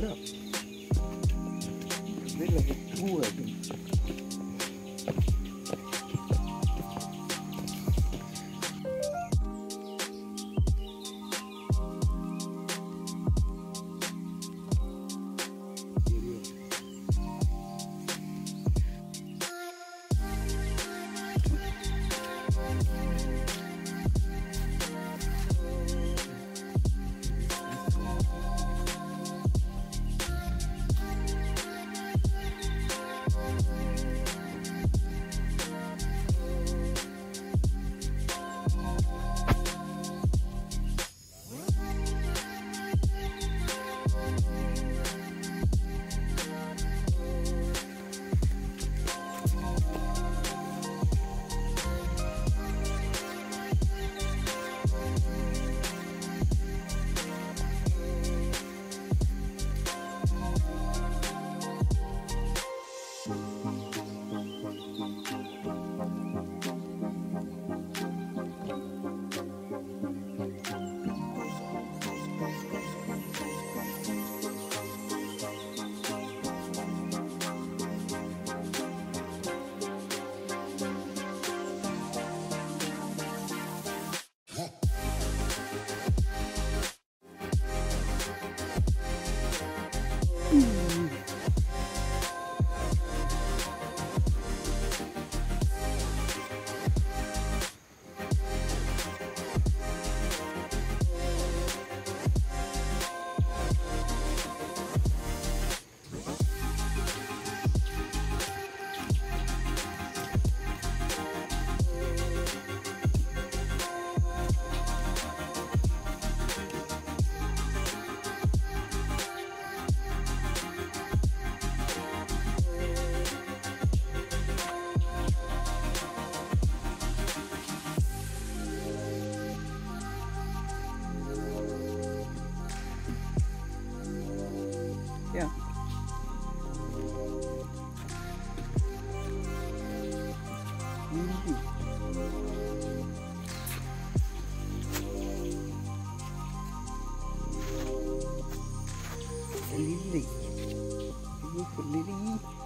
から目が減ったい。Yeah. Mhm. Lily. Lily.